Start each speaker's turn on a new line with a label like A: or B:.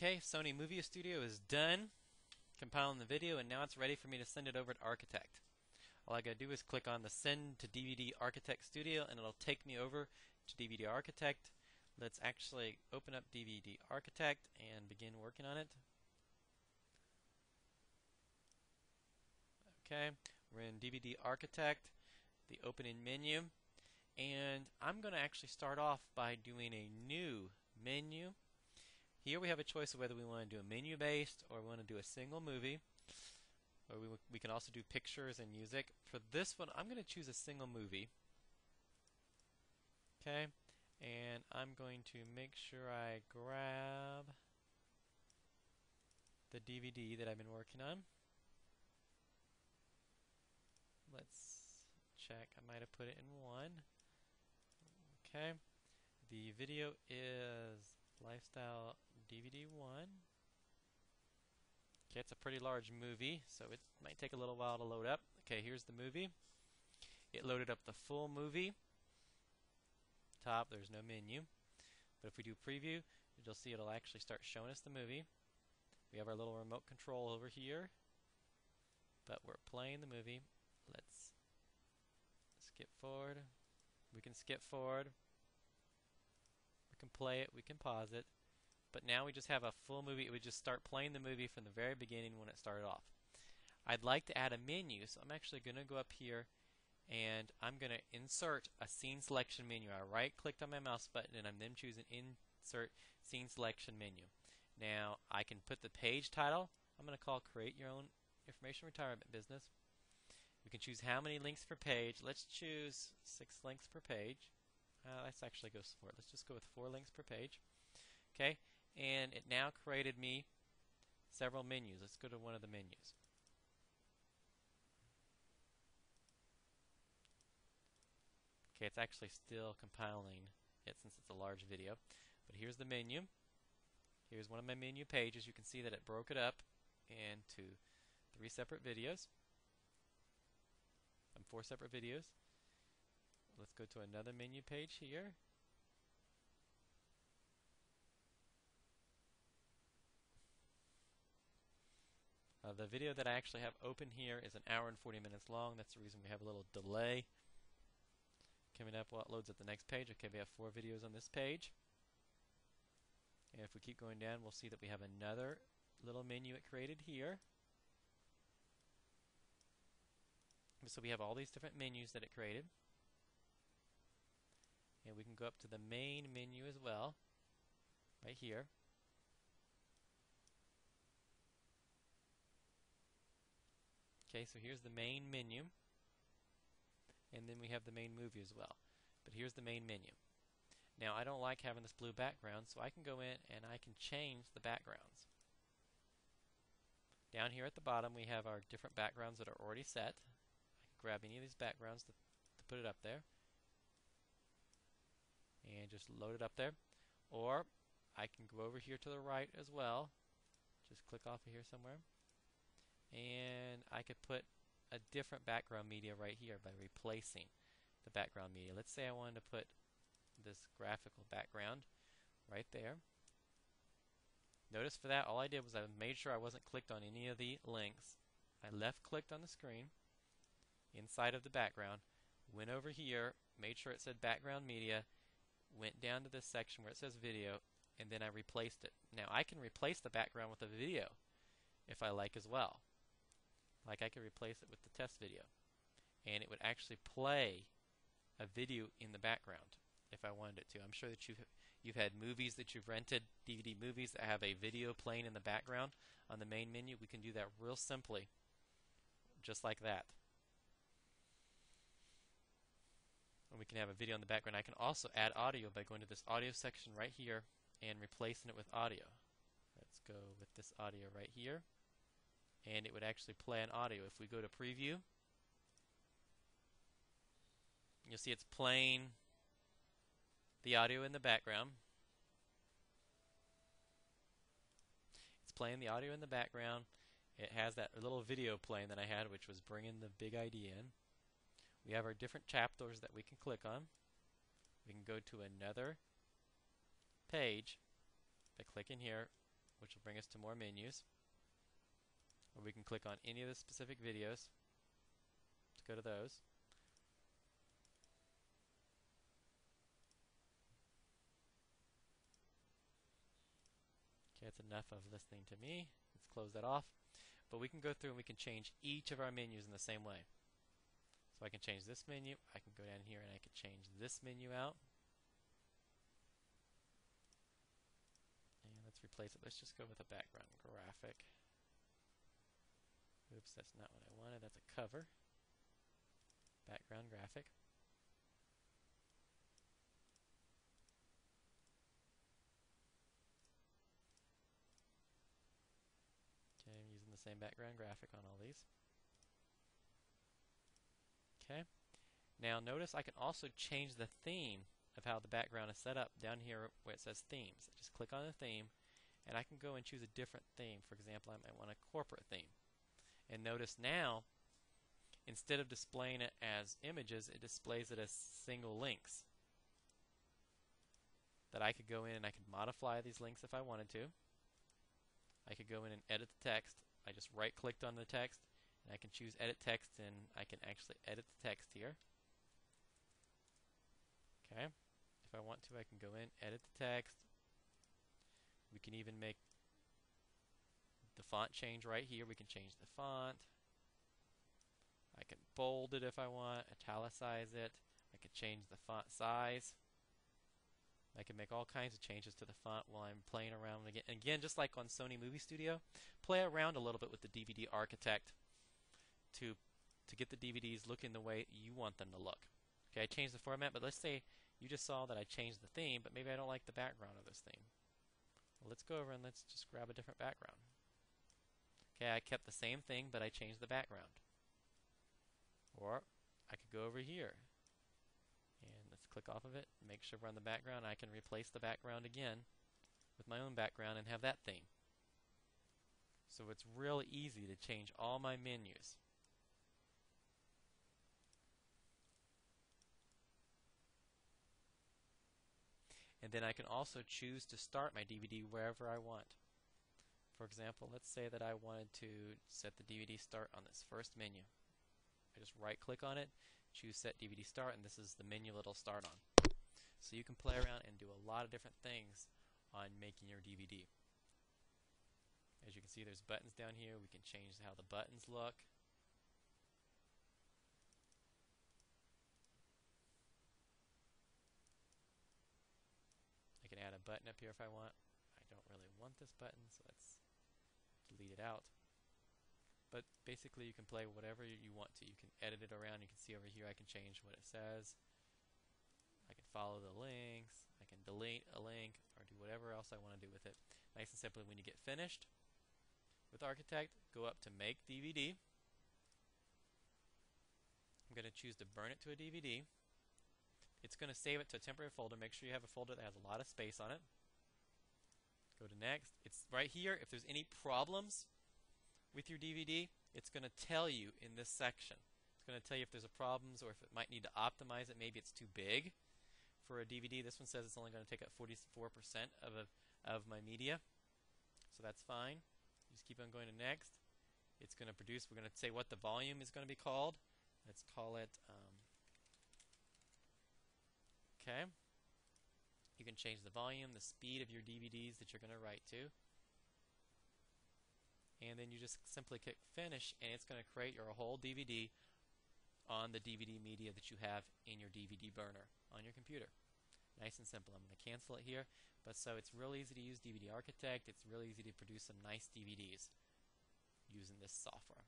A: Okay, Sony Movie Studio is done compiling the video and now it's ready for me to send it over to Architect. All I gotta do is click on the send to DVD Architect Studio and it'll take me over to DVD Architect. Let's actually open up DVD Architect and begin working on it. Okay, we're in DVD Architect, the opening menu, and I'm going to actually start off by doing a new menu. Here we have a choice of whether we want to do a menu based or we want to do a single movie. Or we, we can also do pictures and music. For this one, I'm going to choose a single movie. Okay, and I'm going to make sure I grab the DVD that I've been working on. Let's check. I might have put it in one. Okay. The video is Lifestyle DVD 1. Okay, it's a pretty large movie, so it might take a little while to load up. Okay, here's the movie. It loaded up the full movie. Top, there's no menu. But if we do preview, you'll see it'll actually start showing us the movie. We have our little remote control over here. But we're playing the movie. Let's skip forward. We can skip forward. We can play it. We can pause it. But now we just have a full movie. It would just start playing the movie from the very beginning when it started off. I'd like to add a menu, so I'm actually going to go up here and I'm going to insert a scene selection menu. I right clicked on my mouse button and I'm then choosing insert scene selection menu. Now I can put the page title. I'm going to call create your own information retirement business. We can choose how many links per page. Let's choose six links per page. Uh, let's actually go for it. Let's just go with four links per page. Okay, and it now created me several menus. Let's go to one of the menus. Okay, it's actually still compiling it since it's a large video. But here's the menu. Here's one of my menu pages. You can see that it broke it up into three separate videos. Um, four separate videos. Let's go to another menu page here. Uh, the video that I actually have open here is an hour and 40 minutes long. That's the reason we have a little delay coming up while it loads at the next page. Okay, we have four videos on this page. And if we keep going down, we'll see that we have another little menu it created here. So we have all these different menus that it created. And we can go up to the main menu as well, right here. Okay, so here's the main menu. And then we have the main movie as well. But here's the main menu. Now I don't like having this blue background, so I can go in and I can change the backgrounds. Down here at the bottom we have our different backgrounds that are already set. I can grab any of these backgrounds to, to put it up there. And just load it up there. Or I can go over here to the right as well. Just click off of here somewhere and I could put a different background media right here by replacing the background media. Let's say I wanted to put this graphical background right there. Notice for that all I did was I made sure I wasn't clicked on any of the links. I left clicked on the screen inside of the background, went over here, made sure it said background media, went down to this section where it says video, and then I replaced it. Now I can replace the background with a video if I like as well. Like I could replace it with the test video. And it would actually play a video in the background if I wanted it to. I'm sure that you've you've had movies that you've rented, DVD movies that have a video playing in the background on the main menu. We can do that real simply, just like that. And we can have a video in the background. I can also add audio by going to this audio section right here and replacing it with audio. Let's go with this audio right here and it would actually play an audio. If we go to preview, you'll see it's playing the audio in the background. It's playing the audio in the background. It has that little video playing that I had, which was bringing the big idea in. We have our different chapters that we can click on. We can go to another page by clicking here, which will bring us to more menus. We can click on any of the specific videos to go to those. Okay, that's enough of listening to me. Let's close that off. But we can go through and we can change each of our menus in the same way. So I can change this menu. I can go down here and I can change this menu out. And let's replace it. Let's just go with a background graphic. Oops, that's not what I wanted. That's a cover. Background graphic. Okay, I'm using the same background graphic on all these. Okay. Now notice I can also change the theme of how the background is set up down here where it says themes. I just click on the theme and I can go and choose a different theme. For example, I might want a corporate theme. And notice now, instead of displaying it as images, it displays it as single links. That I could go in and I could modify these links if I wanted to. I could go in and edit the text. I just right clicked on the text and I can choose edit text and I can actually edit the text here. Okay. If I want to, I can go in, edit the text. We can even make the font change right here. We can change the font. I can bold it if I want, italicize it. I can change the font size. I can make all kinds of changes to the font while I'm playing around again. Again, just like on Sony Movie Studio, play around a little bit with the DVD Architect to to get the DVDs looking the way you want them to look. Okay, I changed the format, but let's say you just saw that I changed the theme, but maybe I don't like the background of this theme. Well, let's go over and let's just grab a different background. Okay, I kept the same thing, but I changed the background. Or I could go over here and let's click off of it, make sure we're on the background. I can replace the background again with my own background and have that theme. So it's really easy to change all my menus. And then I can also choose to start my DVD wherever I want. For example, let's say that I wanted to set the DVD start on this first menu. I just right click on it, choose set DVD start, and this is the menu it'll start on. So you can play around and do a lot of different things on making your DVD. As you can see, there's buttons down here. We can change how the buttons look. I can add a button up here if I want. I don't really want this button, so let's delete it out. But basically, you can play whatever you want to. You can edit it around. You can see over here I can change what it says. I can follow the links. I can delete a link or do whatever else I want to do with it. Nice and simply, when you get finished with Architect, go up to Make DVD. I'm going to choose to burn it to a DVD. It's going to save it to a temporary folder. Make sure you have a folder that has a lot of space on it. Next. It's right here. If there's any problems with your DVD, it's going to tell you in this section. It's going to tell you if there's a problems or if it might need to optimize it. Maybe it's too big for a DVD. This one says it's only going to take up 44% of, a, of my media. So that's fine. Just keep on going to next. It's going to produce, we're going to say what the volume is going to be called. Let's call it um, Okay. You can change the volume, the speed of your DVDs that you're going to write to. And then you just simply click finish and it's going to create your whole DVD on the DVD media that you have in your DVD burner on your computer. Nice and simple. I'm going to cancel it here. But so it's real easy to use DVD Architect. It's real easy to produce some nice DVDs using this software.